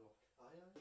blocked iron